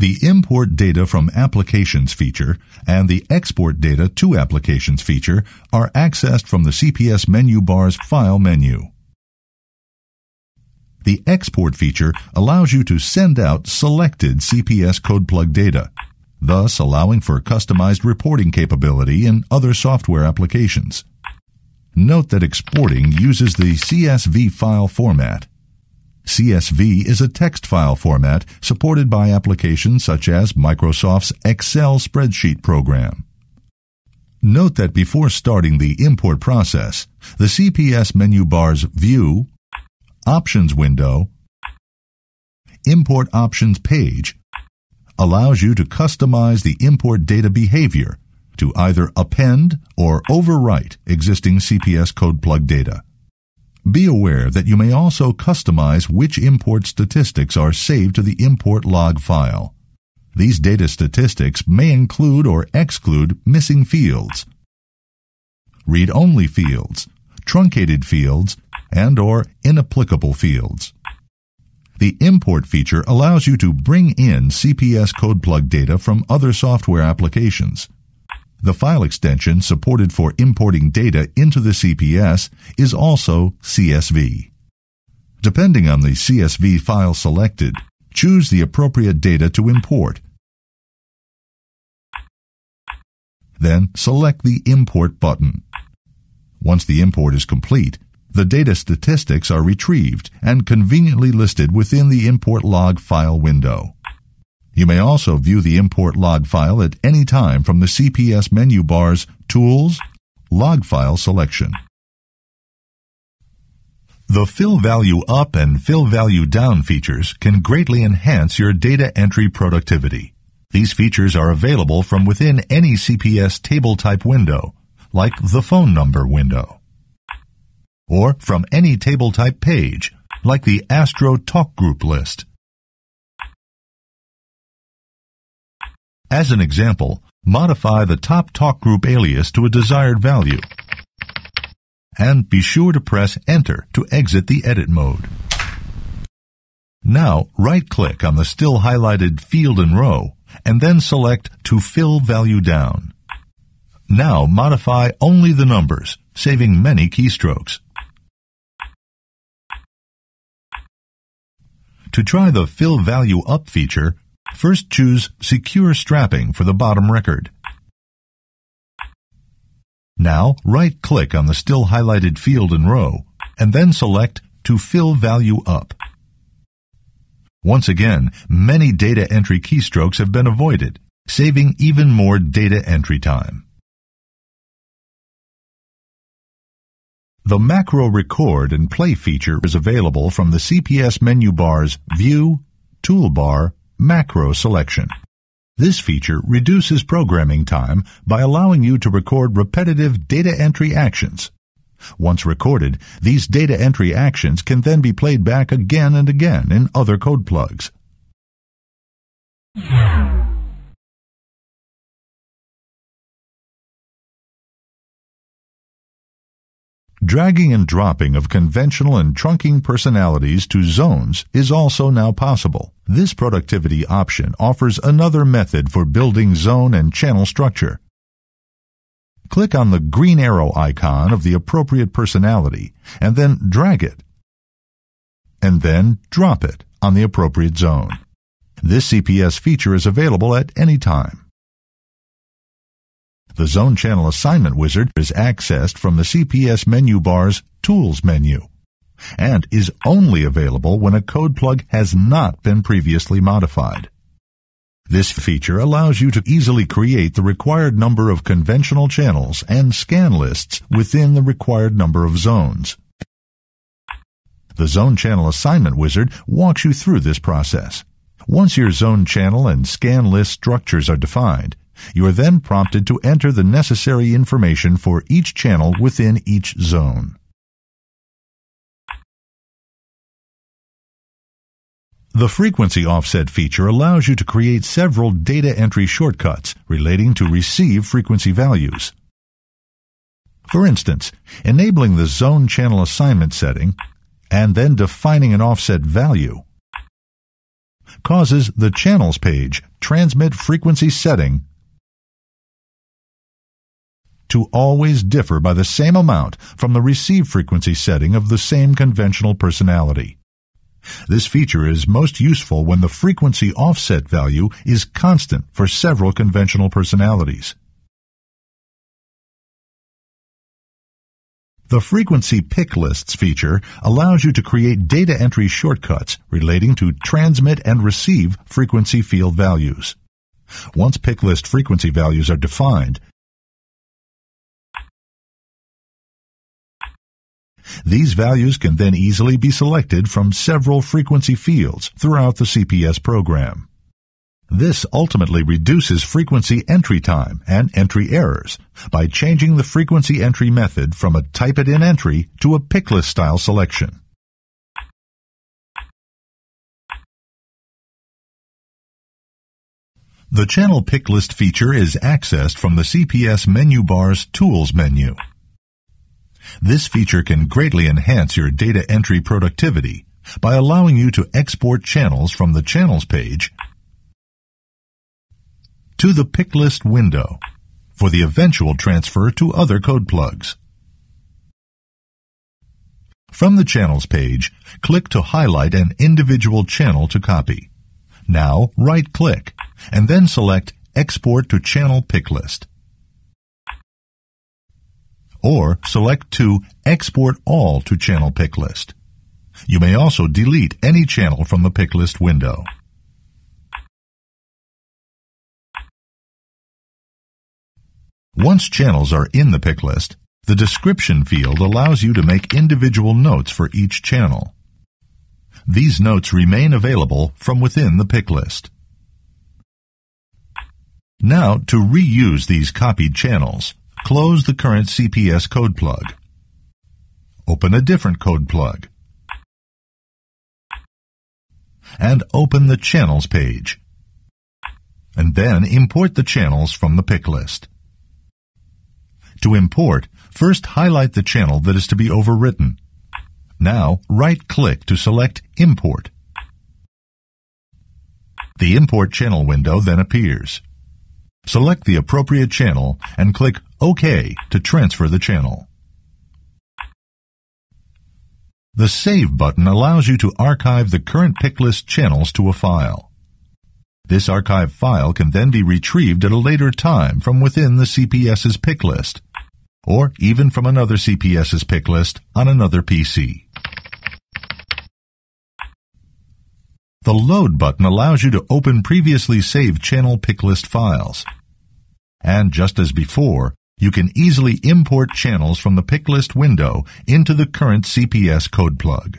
The Import Data from Applications feature and the Export Data to Applications feature are accessed from the CPS menu bar's File menu. The Export feature allows you to send out selected CPS code plug data, thus allowing for customized reporting capability in other software applications. Note that exporting uses the CSV file format. CSV is a text file format supported by applications such as Microsoft's Excel spreadsheet program. Note that before starting the import process, the CPS menu bar's View, Options window, Import Options page allows you to customize the import data behavior to either append or overwrite existing CPS code plug data. Be aware that you may also customize which import statistics are saved to the import log file. These data statistics may include or exclude missing fields, read-only fields, truncated fields, and or inapplicable fields. The import feature allows you to bring in CPS code plug data from other software applications. The file extension supported for importing data into the CPS is also CSV. Depending on the CSV file selected, choose the appropriate data to import. Then select the Import button. Once the import is complete, the data statistics are retrieved and conveniently listed within the import log file window. You may also view the import log file at any time from the CPS menu bar's Tools, Log File selection. The Fill Value Up and Fill Value Down features can greatly enhance your data entry productivity. These features are available from within any CPS table type window, like the phone number window or from any table type page, like the Astro Talk Group list. As an example, modify the top talk group alias to a desired value. And be sure to press Enter to exit the edit mode. Now, right-click on the still highlighted field and row, and then select to fill value down. Now modify only the numbers, saving many keystrokes. To try the Fill Value Up feature, first choose Secure Strapping for the bottom record. Now right-click on the still highlighted field and row, and then select To Fill Value Up. Once again, many data entry keystrokes have been avoided, saving even more data entry time. The Macro Record and Play feature is available from the CPS menu bar's View, Toolbar, Macro selection. This feature reduces programming time by allowing you to record repetitive data entry actions. Once recorded, these data entry actions can then be played back again and again in other code plugs. Dragging and dropping of conventional and trunking personalities to zones is also now possible. This productivity option offers another method for building zone and channel structure. Click on the green arrow icon of the appropriate personality and then drag it. And then drop it on the appropriate zone. This CPS feature is available at any time. The Zone Channel Assignment Wizard is accessed from the CPS menu bar's Tools menu and is only available when a code plug has not been previously modified. This feature allows you to easily create the required number of conventional channels and scan lists within the required number of zones. The Zone Channel Assignment Wizard walks you through this process. Once your zone channel and scan list structures are defined, you are then prompted to enter the necessary information for each channel within each zone. The frequency offset feature allows you to create several data entry shortcuts relating to receive frequency values. For instance, enabling the zone channel assignment setting and then defining an offset value causes the channels page transmit frequency setting to always differ by the same amount from the receive frequency setting of the same conventional personality. This feature is most useful when the frequency offset value is constant for several conventional personalities. The Frequency Pick Lists feature allows you to create data entry shortcuts relating to transmit and receive frequency field values. Once pick list frequency values are defined, These values can then easily be selected from several frequency fields throughout the CPS program. This ultimately reduces frequency entry time and entry errors by changing the frequency entry method from a type-it-in entry to a picklist style selection. The channel picklist feature is accessed from the CPS menu bar's Tools menu. This feature can greatly enhance your data entry productivity by allowing you to export channels from the Channels page to the pick list window for the eventual transfer to other code plugs. From the Channels page, click to highlight an individual channel to copy. Now right-click and then select Export to Channel Pick List. Or select to Export All to Channel Pick List. You may also delete any channel from the pick list window. Once channels are in the pick list, the description field allows you to make individual notes for each channel. These notes remain available from within the pick list. Now, to reuse these copied channels, close the current CPS code plug. Open a different code plug. And open the Channels page. And then import the channels from the pick list. To import, first highlight the channel that is to be overwritten. Now, right-click to select Import. The Import Channel window then appears. Select the appropriate channel and click OK to transfer the channel. The Save button allows you to archive the current picklist channels to a file. This archived file can then be retrieved at a later time from within the CPS's pick list or even from another CPS's pick list on another PC. The Load button allows you to open previously saved channel pick list files. And just as before, you can easily import channels from the pick list window into the current CPS code plug.